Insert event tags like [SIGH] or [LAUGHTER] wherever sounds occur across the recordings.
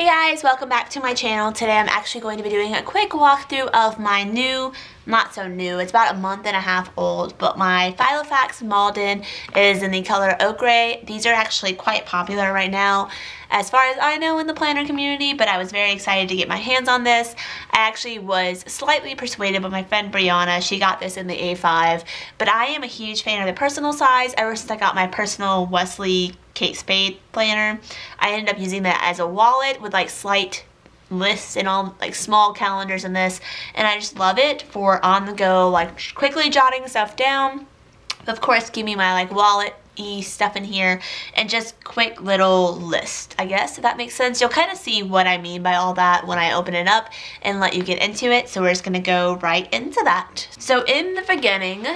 Hey guys, welcome back to my channel. Today I'm actually going to be doing a quick walkthrough of my new, not so new, it's about a month and a half old, but my Filofax Malden is in the color Ochre. These are actually quite popular right now as far as I know in the planner community, but I was very excited to get my hands on this. I actually was slightly persuaded by my friend Brianna. She got this in the A5, but I am a huge fan of the personal size ever since I got my personal Wellesley Kate Spade planner. I ended up using that as a wallet with like slight lists and all like small calendars in this and I just love it for on the go like quickly jotting stuff down. Of course give me my like wallet stuff in here and just quick little list I guess if that makes sense. You'll kind of see what I mean by all that when I open it up and let you get into it so we're just gonna go right into that. So in the beginning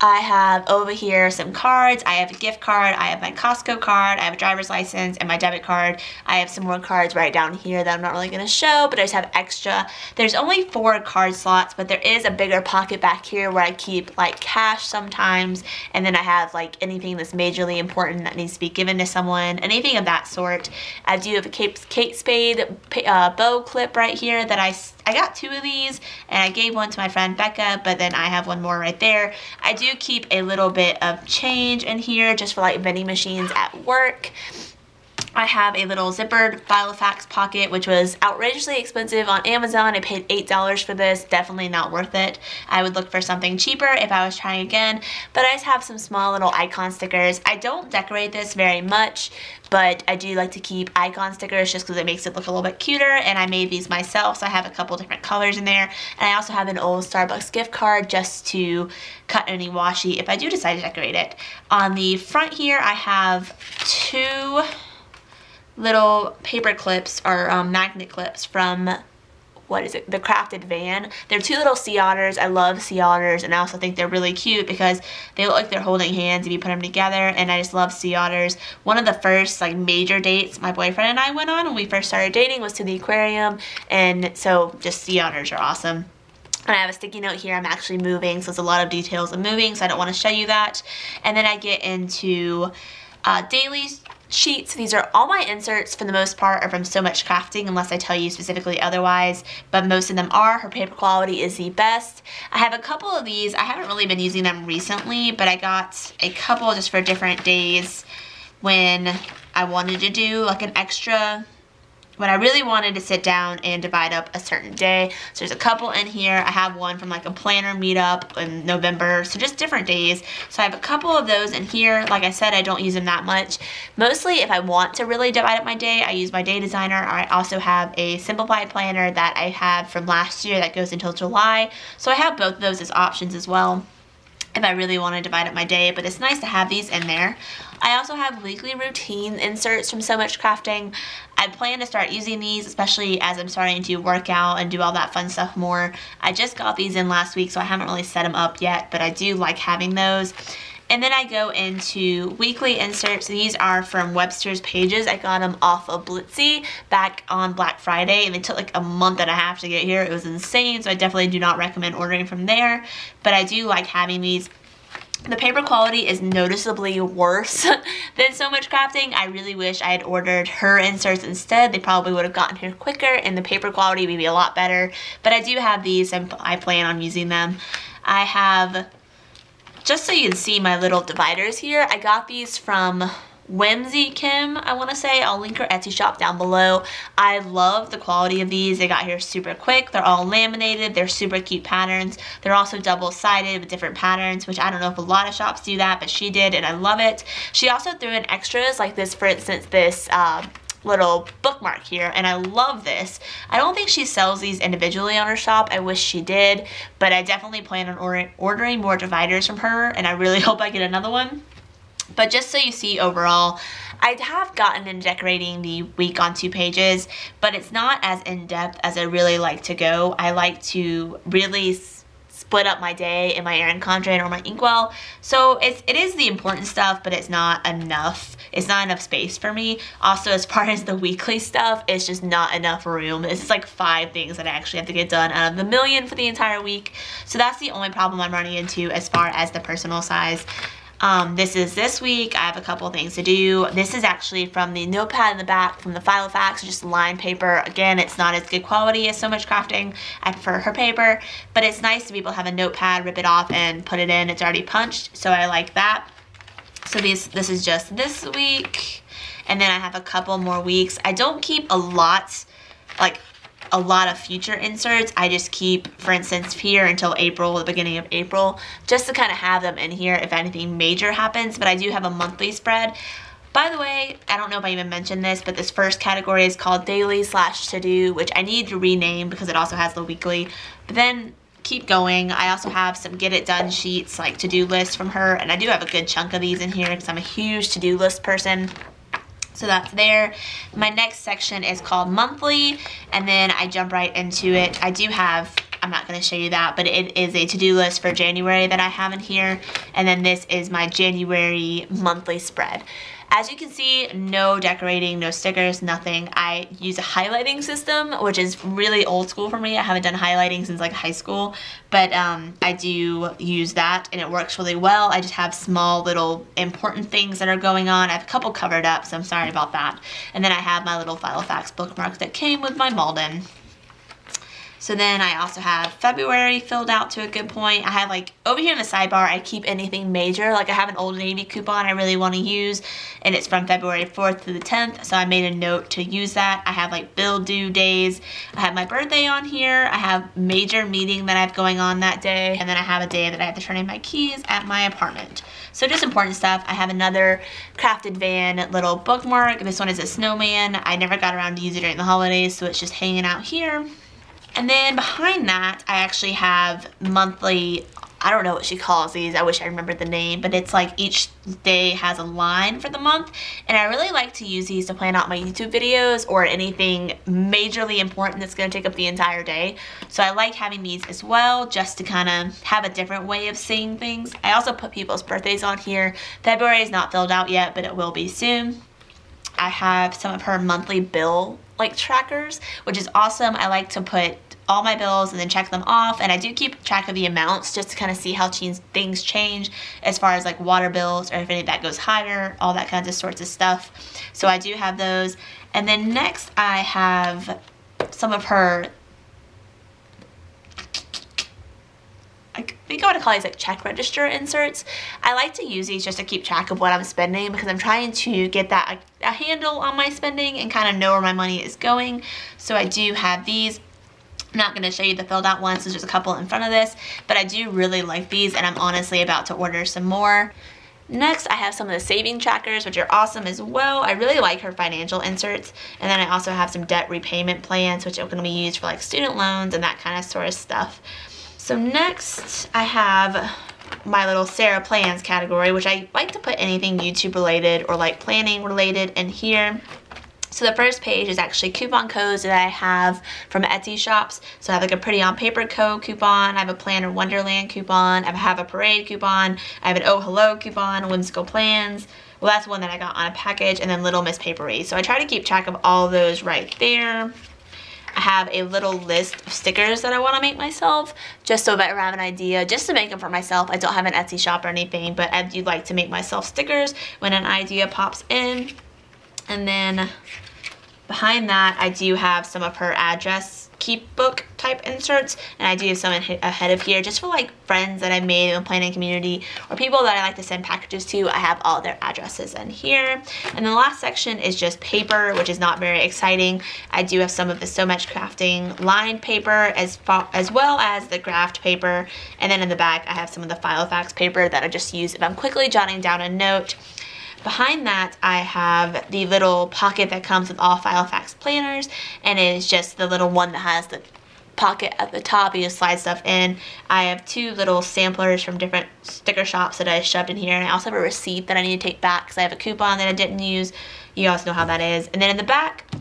I have over here some cards. I have a gift card. I have my Costco card. I have a driver's license and my debit card. I have some more cards right down here that I'm not really going to show, but I just have extra. There's only four card slots, but there is a bigger pocket back here where I keep like cash sometimes. And then I have like anything that's majorly important that needs to be given to someone, anything of that sort. I do have a Kate, Spade uh, bow clip right here that I I got two of these and I gave one to my friend Becca, but then I have one more right there. I do keep a little bit of change in here just for like vending machines at work. I have a little zippered Filofax pocket, which was outrageously expensive on Amazon. I paid $8 for this. Definitely not worth it. I would look for something cheaper if I was trying again, but I just have some small little icon stickers. I don't decorate this very much, but I do like to keep icon stickers just because it makes it look a little bit cuter, and I made these myself, so I have a couple different colors in there, and I also have an old Starbucks gift card just to cut any washi if I do decide to decorate it. On the front here, I have two little paper clips or um, magnet clips from what is it, the Crafted Van. They're two little sea otters. I love sea otters and I also think they're really cute because they look like they're holding hands if you put them together and I just love sea otters. One of the first like major dates my boyfriend and I went on when we first started dating was to the aquarium and so just sea otters are awesome. And I have a sticky note here. I'm actually moving, so it's a lot of details of moving, so I don't want to show you that. And then I get into uh, daily sheets. These are all my inserts for the most part are from So Much Crafting unless I tell you specifically otherwise, but most of them are. Her paper quality is the best. I have a couple of these. I haven't really been using them recently, but I got a couple just for different days when I wanted to do like an extra when I really wanted to sit down and divide up a certain day. So there's a couple in here. I have one from like a planner meetup in November, so just different days. So I have a couple of those in here. Like I said, I don't use them that much. Mostly if I want to really divide up my day, I use my day designer. I also have a simplified planner that I have from last year that goes until July. So I have both of those as options as well if I really want to divide up my day, but it's nice to have these in there. I also have weekly routine inserts from So Much Crafting. I plan to start using these, especially as I'm starting to work out and do all that fun stuff more. I just got these in last week, so I haven't really set them up yet, but I do like having those. And then I go into weekly inserts. These are from Webster's Pages. I got them off of Blitsy back on Black Friday and it took like a month and a half to get here. It was insane, so I definitely do not recommend ordering from there. But I do like having these the paper quality is noticeably worse [LAUGHS] than So Much Crafting. I really wish I had ordered her inserts instead. They probably would have gotten here quicker and the paper quality would be a lot better. But I do have these and I plan on using them. I have, just so you can see my little dividers here, I got these from Whimsy Kim, I want to say. I'll link her Etsy shop down below. I love the quality of these. They got here super quick. They're all laminated. They're super cute patterns. They're also double-sided with different patterns, which I don't know if a lot of shops do that, but she did, and I love it. She also threw in extras, like this, for instance, this uh, little bookmark here and I love this. I don't think she sells these individually on her shop. I wish she did, but I definitely plan on or ordering more dividers from her and I really [LAUGHS] hope I get another one. But just so you see overall, I have gotten into decorating the week on two pages, but it's not as in-depth as I really like to go. I like to really split up my day in my Erin Condren or my Inkwell. So it's, it is the important stuff, but it's not enough. It's not enough space for me. Also, as far [LAUGHS] as the weekly stuff, it's just not enough room. It's like five things that I actually have to get done out of the million for the entire week. So that's the only problem I'm running into as far as the personal size. Um, this is this week. I have a couple things to do. This is actually from the notepad in the back from the Filofax, just lined paper. Again, it's not as good quality as So Much Crafting. I prefer her paper, but it's nice to be able to have a notepad, rip it off, and put it in. It's already punched, so I like that. So these, this is just this week, and then I have a couple more weeks. I don't keep a lot, like a lot of future inserts. I just keep, for instance, here until April, the beginning of April, just to kind of have them in here if anything major happens. But I do have a monthly spread. By the way, I don't know if I even mentioned this, but this first category is called daily slash to do, which I need to rename because it also has the weekly. But then keep going. I also have some get it done sheets, like to-do lists from her, and I do have a good chunk of these in here because I'm a huge to-do list person. So that's there. My next section is called monthly and then I jump right into it. I do have, I'm not going to show you that, but it is a to-do list for January that I have in here. And then this is my January monthly spread. As you can see, no decorating, no stickers, nothing. I use a highlighting system, which is really old school for me. I haven't done highlighting since like high school, but um, I do use that and it works really well. I just have small little important things that are going on. I have a couple covered up, so I'm sorry about that. And then I have my little file Filofax bookmark that came with my Malden. So then I also have February filled out to a good point. I have like, over here in the sidebar, I keep anything major. Like I have an Old Navy coupon I really want to use, and it's from February 4th to the 10th, so I made a note to use that. I have like bill due days. I have my birthday on here. I have major meeting that I have going on that day, and then I have a day that I have to turn in my keys at my apartment. So just important stuff. I have another Crafted Van little bookmark. This one is a snowman. I never got around to use it during the holidays, so it's just hanging out here. And then behind that, I actually have monthly, I don't know what she calls these, I wish I remembered the name, but it's like each day has a line for the month. And I really like to use these to plan out my YouTube videos or anything majorly important that's gonna take up the entire day. So I like having these as well, just to kind of have a different way of seeing things. I also put people's birthdays on here. February is not filled out yet, but it will be soon. I have some of her monthly bill like trackers, which is awesome. I like to put all my bills and then check them off and I do keep track of the amounts just to kind of see how things change as far as like water bills or if any of that goes higher all that kinds of sorts of stuff so I do have those and then next I have some of her I think I want to call these like check register inserts. I like to use these just to keep track of what I'm spending because I'm trying to get that a, a handle on my spending and kind of know where my money is going. So I do have these. I'm not going to show you the filled out ones, so there's a couple in front of this, but I do really like these and I'm honestly about to order some more. Next, I have some of the saving trackers, which are awesome as well. I really like her financial inserts. And then I also have some debt repayment plans, which are going to be used for like student loans and that kind of sort of stuff. So next, I have my little Sara plans category, which I like to put anything YouTube related or like planning related in here. So the first page is actually coupon codes that I have from Etsy shops. So I have like a Pretty on Paper Co coupon, I have a Planner Wonderland coupon, I have a Parade coupon, I have an Oh Hello coupon, Whimsical Plans. Well, that's one that I got on a package, and then Little Miss Papery. So I try to keep track of all those right there. I have a little list of stickers that I want to make myself just so that I have an idea just to make them for myself. I don't have an Etsy shop or anything but I do like to make myself stickers when an idea pops in. And then behind that I do have some of her address keep book type inserts and I do have some ahead of here just for like friends that I've made in the planning community or people that I like to send packages to. I have all their addresses in here. And the last section is just paper which is not very exciting. I do have some of the so much crafting lined paper as far as well as the craft paper. And then in the back I have some of the Filofax paper that I just use if I'm quickly jotting down a note Behind that, I have the little pocket that comes with all Filofax planners, and it is just the little one that has the pocket at the top. You just slide stuff in. I have two little samplers from different sticker shops that I shoved in here, and I also have a receipt that I need to take back because I have a coupon that I didn't use. You guys know how that is. And then in the back,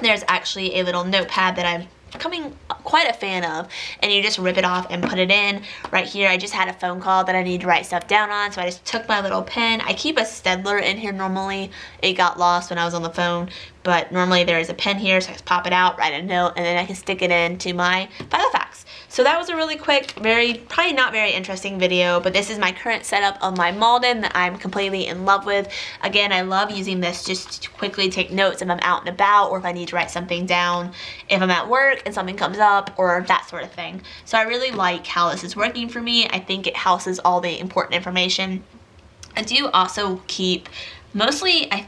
there's actually a little notepad that I've becoming quite a fan of and you just rip it off and put it in. Right here I just had a phone call that I need to write stuff down on so I just took my little pen. I keep a Staedtler in here normally. It got lost when I was on the phone but normally there is a pen here so I just pop it out write a note and then I can stick it into my Filofax. So that was a really quick, very, probably not very interesting video, but this is my current setup of my Malden that I'm completely in love with. Again, I love using this just to quickly take notes if I'm out and about or if I need to write something down if I'm at work and something comes up or that sort of thing. So I really like how this is working for me. I think it houses all the important information. I do also keep mostly, I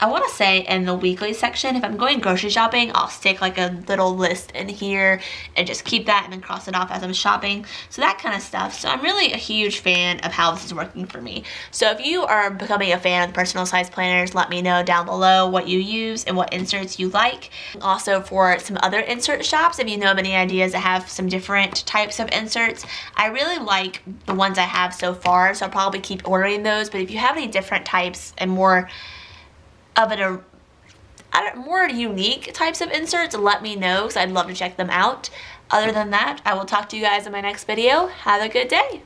I want to say in the weekly section, if I'm going grocery shopping, I'll stick like a little list in here and just keep that and then cross it off as I'm shopping. So that kind of stuff. So I'm really a huge fan of how this is working for me. So if you are becoming a fan of personal size planners, let me know down below what you use and what inserts you like. Also for some other insert shops, if you know of any ideas that have some different types of inserts, I really like the ones I have so far. So I'll probably keep ordering those. But if you have any different types and more of it a more unique types of inserts, let me know because I'd love to check them out. Other than that, I will talk to you guys in my next video. Have a good day.